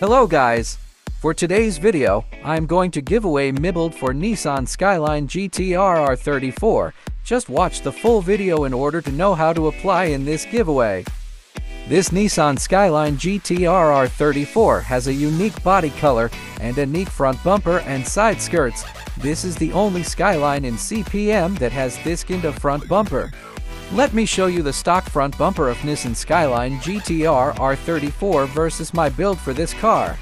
Hello guys! For today's video, I'm going to give away Mibbled for Nissan Skyline GTR R34. Just watch the full video in order to know how to apply in this giveaway. This Nissan Skyline GTR R34 has a unique body color and a unique front bumper and side skirts. This is the only Skyline in CPM that has this kind of front bumper. Let me show you the stock front bumper of Nissan Skyline GTR R34 versus my build for this car.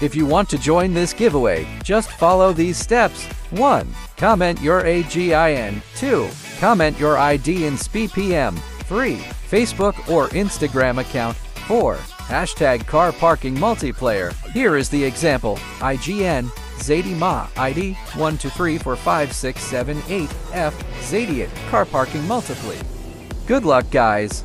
If you want to join this giveaway, just follow these steps. 1. Comment your IGN. 2. Comment your ID in CPM. 3. Facebook or Instagram account. 4. Hashtag car parking multiplayer. Here is the example. IGN Zeti Ma ID 1234567 8 F Zadiot car parking multiply. Good luck guys!